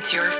It's your